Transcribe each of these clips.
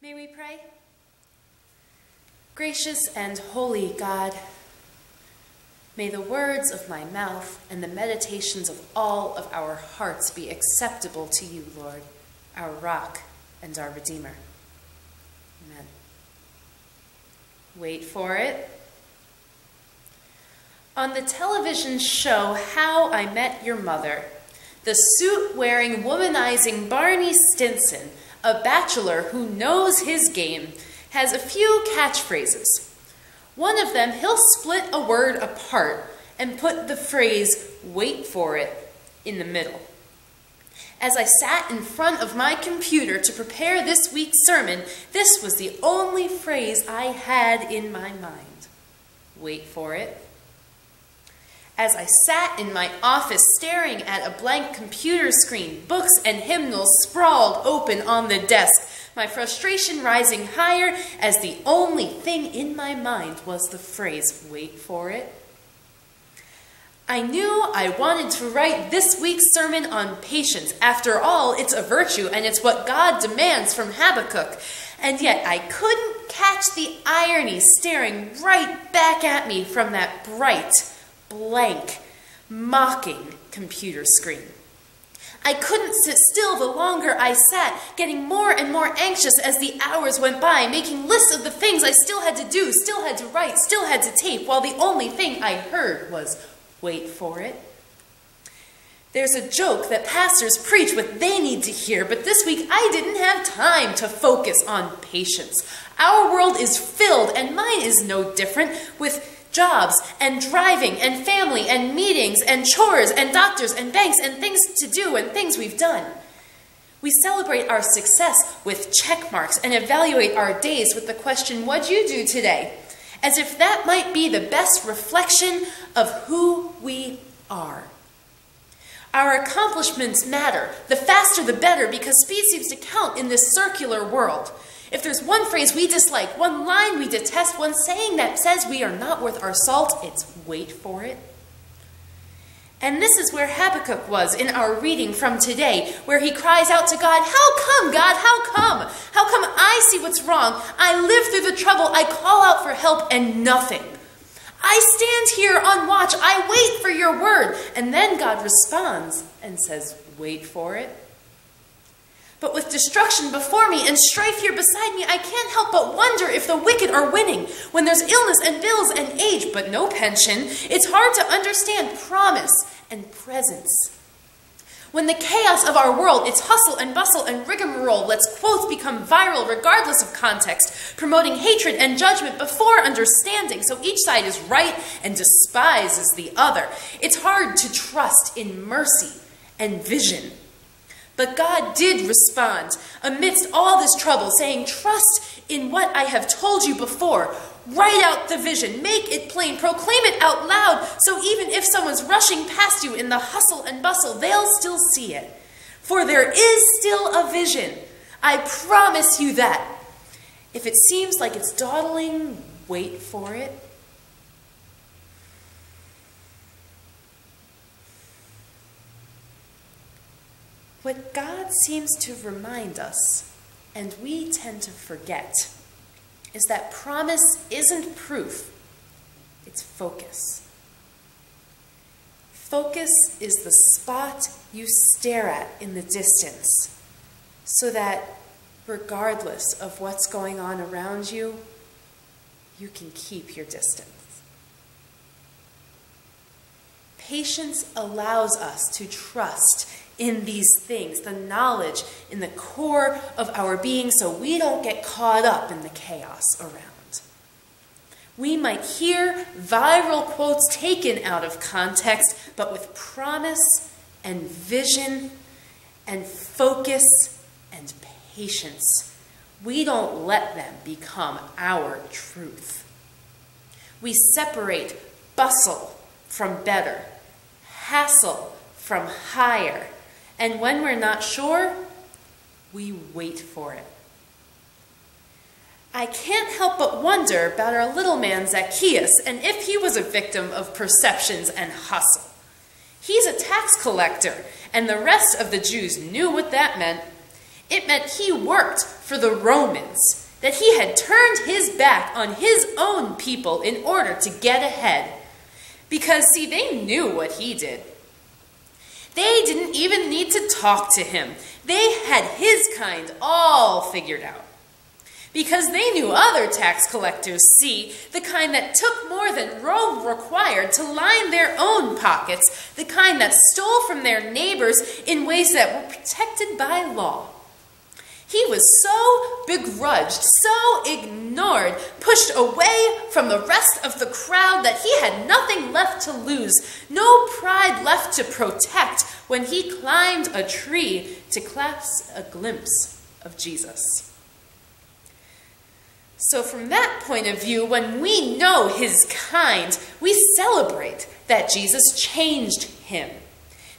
May we pray? Gracious and holy God, may the words of my mouth and the meditations of all of our hearts be acceptable to you, Lord, our rock and our Redeemer. Amen. Wait for it. On the television show How I Met Your Mother, the suit wearing, womanizing Barney Stinson a bachelor who knows his game, has a few catchphrases. One of them, he'll split a word apart and put the phrase, wait for it, in the middle. As I sat in front of my computer to prepare this week's sermon, this was the only phrase I had in my mind. Wait for it. As I sat in my office staring at a blank computer screen, books and hymnals sprawled open on the desk, my frustration rising higher as the only thing in my mind was the phrase, wait for it. I knew I wanted to write this week's sermon on patience. After all, it's a virtue and it's what God demands from Habakkuk. And yet I couldn't catch the irony staring right back at me from that bright, blank, mocking computer screen. I couldn't sit still the longer I sat, getting more and more anxious as the hours went by, making lists of the things I still had to do, still had to write, still had to tape, while the only thing I heard was, wait for it. There's a joke that pastors preach what they need to hear, but this week I didn't have time to focus on patience. Our world is filled, and mine is no different, with jobs and driving and family and meetings and chores and doctors and banks and things to do and things we've done. We celebrate our success with check marks and evaluate our days with the question, What'd you do today? As if that might be the best reflection of who we are. Our accomplishments matter. The faster the better because speed seems to count in this circular world. If there's one phrase we dislike, one line we detest, one saying that says we are not worth our salt, it's wait for it. And this is where Habakkuk was in our reading from today, where he cries out to God, How come, God? How come? How come I see what's wrong? I live through the trouble. I call out for help and nothing. I stand here on watch. I wait for your word. And then God responds and says, Wait for it. But with destruction before me and strife here beside me, I can't help but wonder if the wicked are winning. When there's illness and bills and age, but no pension, it's hard to understand promise and presence. When the chaos of our world, its hustle and bustle and rigmarole, lets quotes become viral regardless of context, promoting hatred and judgment before understanding, so each side is right and despises the other. It's hard to trust in mercy and vision but God did respond amidst all this trouble, saying, Trust in what I have told you before. Write out the vision, make it plain, proclaim it out loud, so even if someone's rushing past you in the hustle and bustle, they'll still see it. For there is still a vision. I promise you that. If it seems like it's dawdling, wait for it. What God seems to remind us, and we tend to forget, is that promise isn't proof, it's focus. Focus is the spot you stare at in the distance, so that regardless of what's going on around you, you can keep your distance. Patience allows us to trust in these things, the knowledge in the core of our being, so we don't get caught up in the chaos around. We might hear viral quotes taken out of context, but with promise and vision and focus and patience, we don't let them become our truth. We separate bustle from better, hassle from higher, and when we're not sure, we wait for it. I can't help but wonder about our little man Zacchaeus and if he was a victim of perceptions and hustle. He's a tax collector, and the rest of the Jews knew what that meant. It meant he worked for the Romans, that he had turned his back on his own people in order to get ahead. Because, see, they knew what he did. They didn't even need to talk to him. They had his kind all figured out. Because they knew other tax collectors, see, the kind that took more than Rome required to line their own pockets, the kind that stole from their neighbors in ways that were protected by law. He was so begrudged, so ignored, pushed away from the rest of the crowd that he had nothing left to lose, no pride left to protect when he climbed a tree to clasp a glimpse of Jesus. So, from that point of view, when we know his kind, we celebrate that Jesus changed him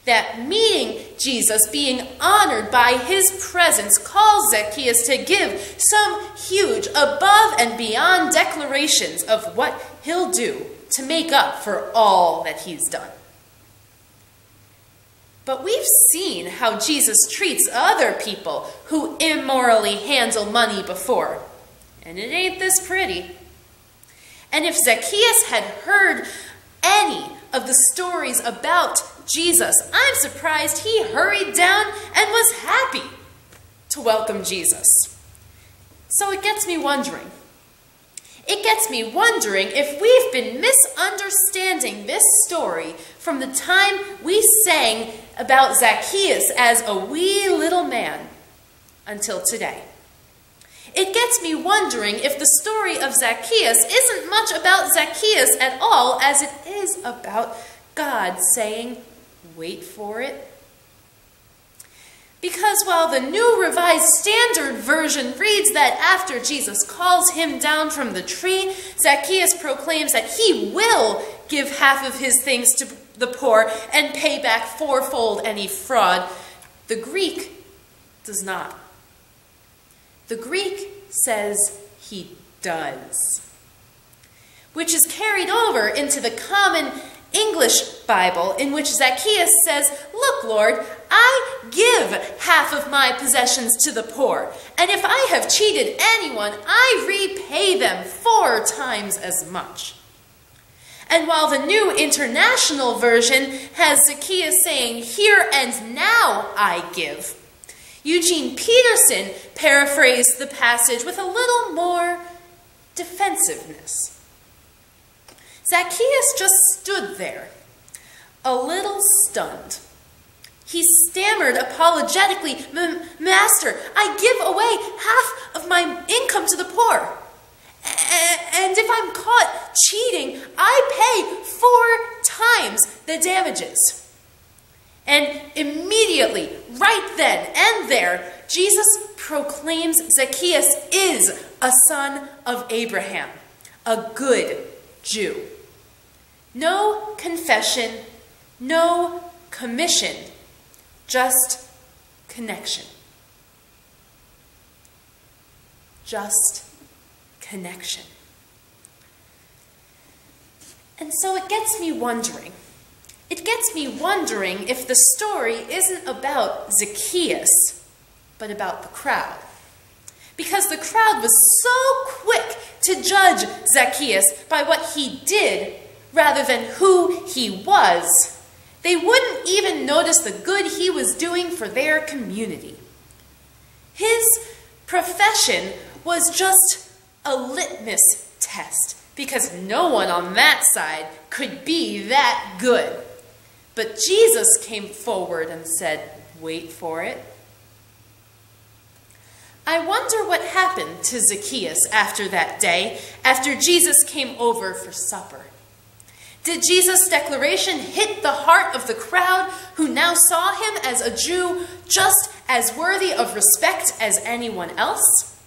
that meeting Jesus, being honored by his presence, calls Zacchaeus to give some huge, above and beyond declarations of what he'll do to make up for all that he's done. But we've seen how Jesus treats other people who immorally handle money before, and it ain't this pretty. And if Zacchaeus had heard any of the stories about Jesus. I'm surprised he hurried down and was happy to welcome Jesus. So it gets me wondering. It gets me wondering if we've been misunderstanding this story from the time we sang about Zacchaeus as a wee little man until today. It gets me wondering if the story of Zacchaeus isn't much about Zacchaeus at all as it is about God saying, wait for it. Because while the New Revised Standard Version reads that after Jesus calls him down from the tree, Zacchaeus proclaims that he will give half of his things to the poor and pay back fourfold any fraud, the Greek does not. The Greek says he does, which is carried over into the common English Bible in which Zacchaeus says, Look, Lord, I give half of my possessions to the poor, and if I have cheated anyone, I repay them four times as much. And while the New International Version has Zacchaeus saying, Here and now I give, Eugene Peterson paraphrased the passage with a little more defensiveness. Zacchaeus just stood there, a little stunned. He stammered apologetically, Master, I give away half of my income to the poor. And if I'm caught cheating, I pay four times the damages. And immediately, right then and there, Jesus proclaims Zacchaeus is a son of Abraham, a good Jew. No confession, no commission, just connection. Just connection. And so it gets me wondering. It gets me wondering if the story isn't about Zacchaeus, but about the crowd. Because the crowd was so quick to judge Zacchaeus by what he did rather than who he was, they wouldn't even notice the good he was doing for their community. His profession was just a litmus test because no one on that side could be that good. But Jesus came forward and said, Wait for it. I wonder what happened to Zacchaeus after that day, after Jesus came over for supper. Did Jesus' declaration hit the heart of the crowd who now saw him as a Jew just as worthy of respect as anyone else?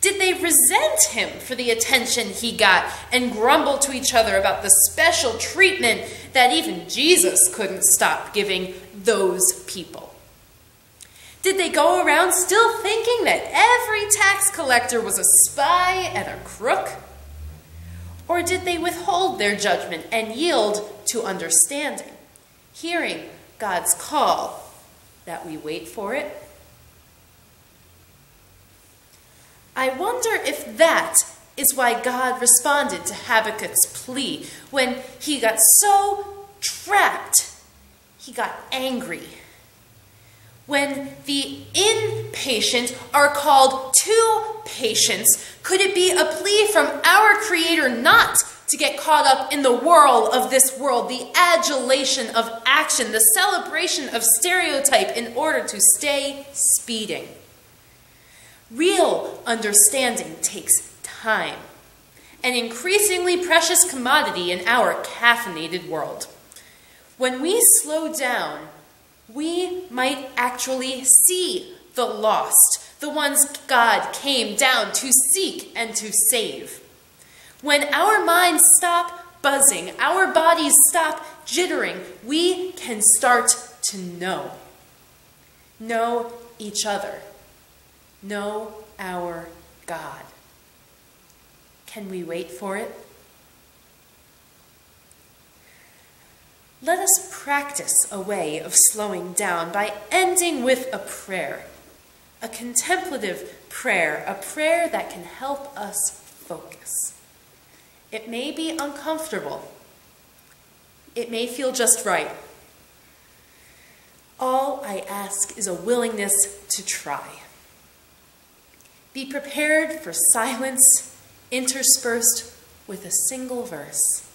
Did they resent him for the attention he got and grumble to each other about the special treatment that even Jesus couldn't stop giving those people? Did they go around still thinking that every tax collector was a spy and a crook? Or did they withhold their judgment and yield to understanding, hearing God's call that we wait for it? I wonder if that is why God responded to Habakkuk's plea when he got so trapped, he got angry. When the impatient are called to patience, could it be a plea from our Creator not to get caught up in the whirl of this world, the adulation of action, the celebration of stereotype in order to stay speeding? Real understanding takes time, an increasingly precious commodity in our caffeinated world. When we slow down, we might actually see the lost, the ones God came down to seek and to save. When our minds stop buzzing, our bodies stop jittering, we can start to know. Know each other. Know our God. Can we wait for it? Let us practice a way of slowing down by ending with a prayer, a contemplative prayer, a prayer that can help us focus. It may be uncomfortable. It may feel just right. All I ask is a willingness to try. Be prepared for silence interspersed with a single verse.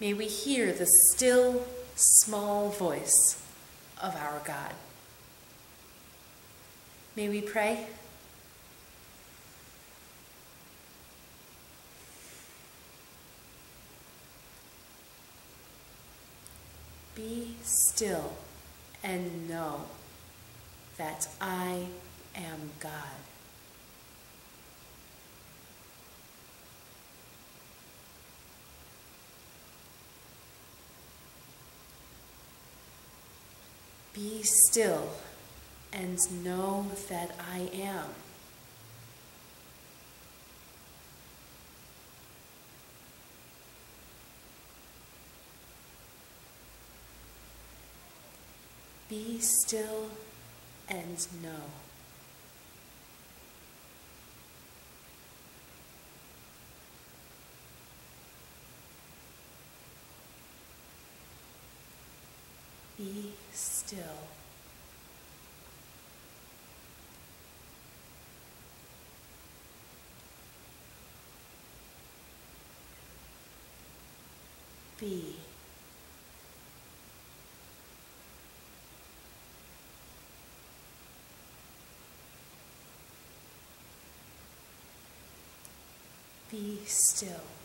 May we hear the still, small voice of our God. May we pray? Be still and know that I am God. Be still and know that I am. Be still and know. Be still. Be. Be still.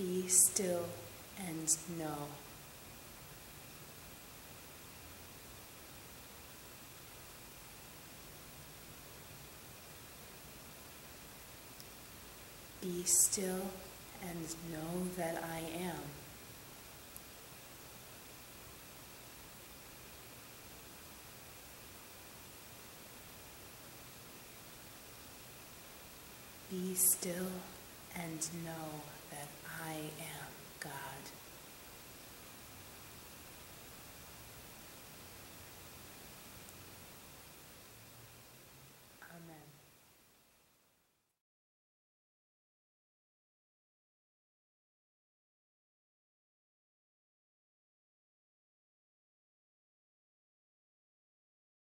Be still and know. Be still and know that I am. Be still and know that I am God.